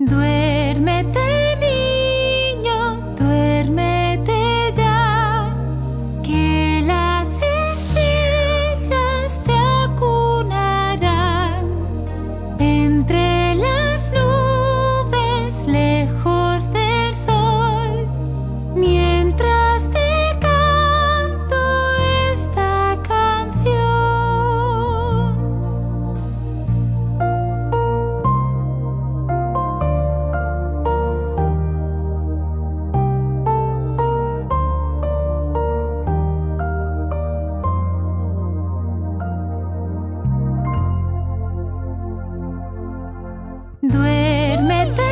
Duérmete. me te